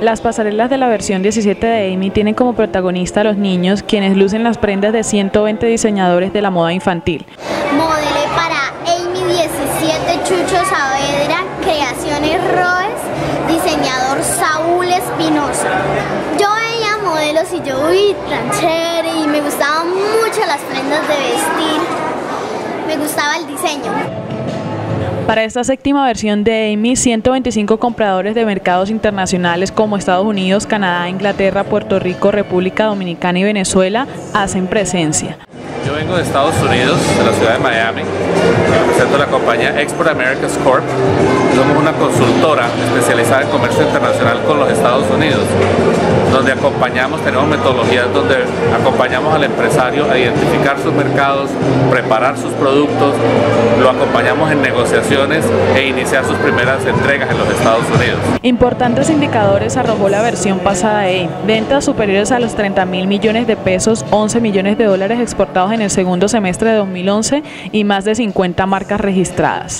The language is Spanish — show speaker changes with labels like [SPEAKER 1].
[SPEAKER 1] Las pasarelas de la versión 17 de Amy tienen como protagonista a los niños, quienes lucen las prendas de 120 diseñadores de la moda infantil.
[SPEAKER 2] Modele para Amy 17 Chucho Saavedra, Creaciones Roes, diseñador Saúl Espinosa. Yo veía modelos y yo vi tan chévere y me gustaban mucho las prendas de vestir. Me gustaba el diseño.
[SPEAKER 1] Para esta séptima versión de Amy, 125 compradores de mercados internacionales como Estados Unidos, Canadá, Inglaterra, Puerto Rico, República Dominicana y Venezuela hacen presencia.
[SPEAKER 3] Yo vengo de Estados Unidos, de la ciudad de Miami, represento la compañía Export Americas Corp. Somos una consultora especializada en comercio internacional con los Estados Unidos donde acompañamos, tenemos metodologías donde acompañamos al empresario a identificar sus mercados, preparar sus productos, lo acompañamos en negociaciones e iniciar sus primeras entregas en los Estados Unidos.
[SPEAKER 1] Importantes indicadores arrojó la versión pasada de ventas superiores a los 30 mil millones de pesos, 11 millones de dólares exportados en el segundo semestre de 2011 y más de 50 marcas registradas.